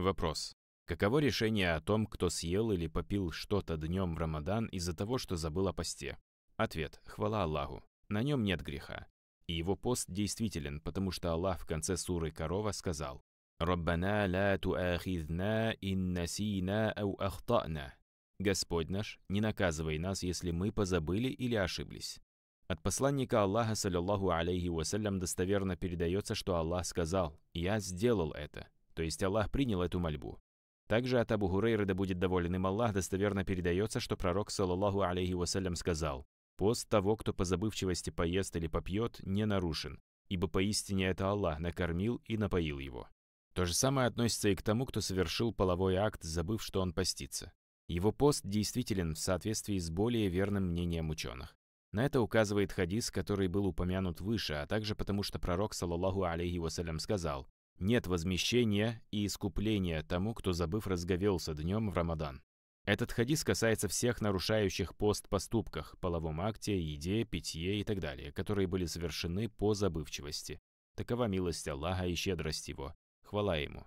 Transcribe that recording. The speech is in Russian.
Вопрос. Каково решение о том, кто съел или попил что-то днем в Рамадан из-за того, что забыл о посте? Ответ. Хвала Аллаху. На нем нет греха. И его пост действителен, потому что Аллах в конце суры Корова сказал «Раббана ла туахидна ин насина ау ахтана». Господь наш, не наказывай нас, если мы позабыли или ошиблись. От посланника Аллаха, саллиллаху алейхи вассалям, достоверно передается, что Аллах сказал «Я сделал это», то есть Аллах принял эту мольбу. Также от Абу Хурейры, да будет доволен им Аллах, достоверно передается, что пророк, саллаллаху алейхи вассалям, сказал «Пост того, кто по забывчивости поест или попьет, не нарушен, ибо поистине это Аллах накормил и напоил его». То же самое относится и к тому, кто совершил половой акт, забыв, что он постится. Его пост действителен в соответствии с более верным мнением ученых. На это указывает хадис, который был упомянут выше, а также потому, что пророк, саллаллаху алейхи вассалям, сказал «Нет возмещения и искупления тому, кто, забыв, разговелся днем в Рамадан». Этот хадис касается всех нарушающих пост поступках, половом акте, еде, питье и так далее, которые были совершены по забывчивости. Такова милость Аллаха и щедрость Его. Хвала Ему.